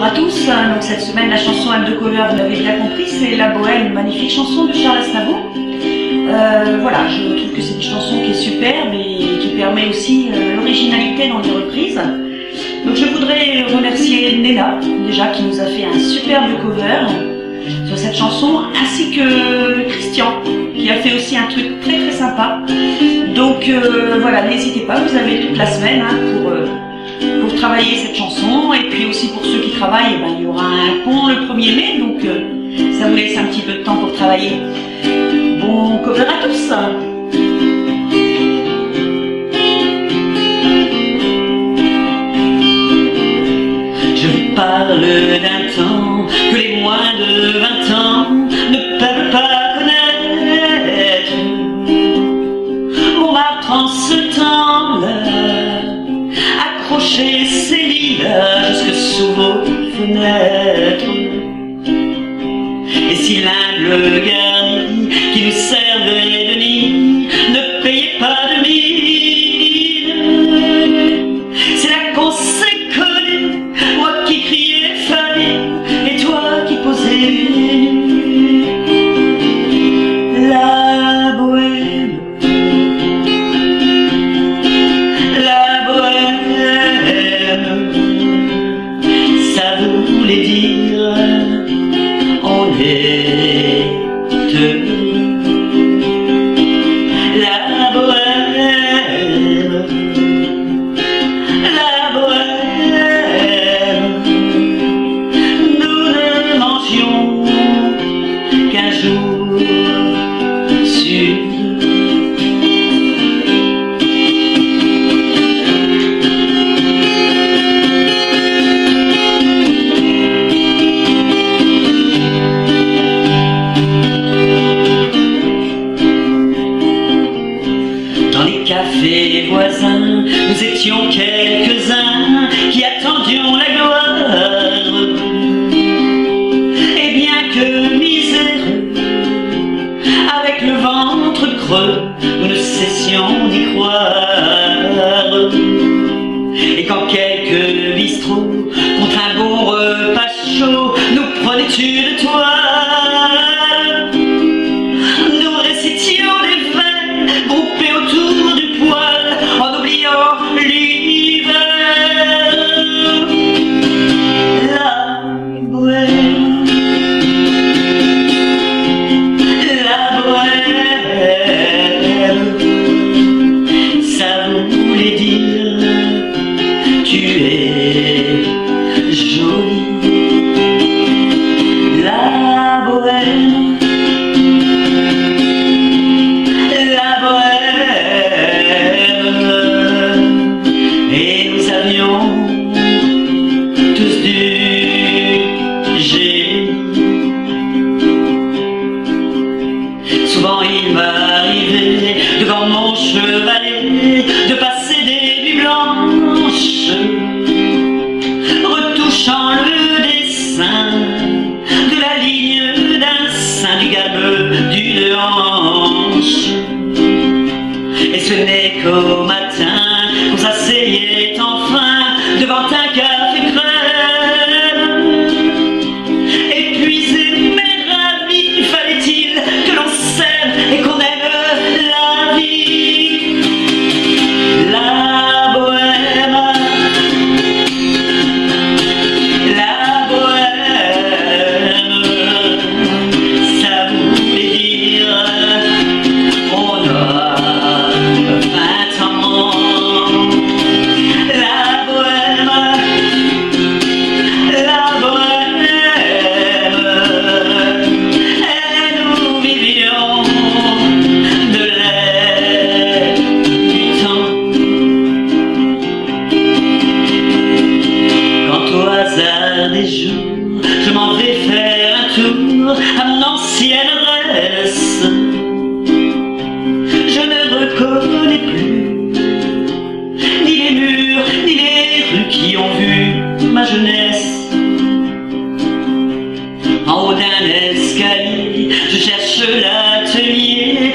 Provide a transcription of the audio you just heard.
bonjour à tous. Donc cette semaine, la chanson M de cover, vous l'avez bien compris, c'est La Bohème, magnifique chanson de Charles Aznavour. Euh, voilà, je trouve que c'est une chanson qui est superbe et qui permet aussi euh, l'originalité dans les reprises. Donc je voudrais remercier Nena, déjà, qui nous a fait un superbe cover sur cette chanson, ainsi que Christian, qui a fait aussi un truc très très sympa. Donc euh, voilà, n'hésitez pas, vous avez toute la semaine hein, pour pour travailler cette chanson. Et puis aussi pour ceux qui travaillent, ben, il y aura un pont le 1er mai, donc euh, ça vous laisse un petit peu de temps pour travailler. Bon cover à tous Je parle d'un temps que les moins de 20 ans ne peuvent pas connaître. Mon martre en ce temps-là accrocher ses lilas jusque sous vos fenêtres. Et si l'humble garni qui nous servait voulait dire on est quand quelques bistrots, contre un bon repas chaud, Souvent il m'arrivait devant mon chevalet De passer des nuits blanches Retouchant le dessin De la ligne d'un sein du galbe d'une hanche. Et ce n'est qu'au matin Je ne reconnais plus ni les murs, ni les rues qui ont vu ma jeunesse. En haut d'un escalier, je cherche l'atelier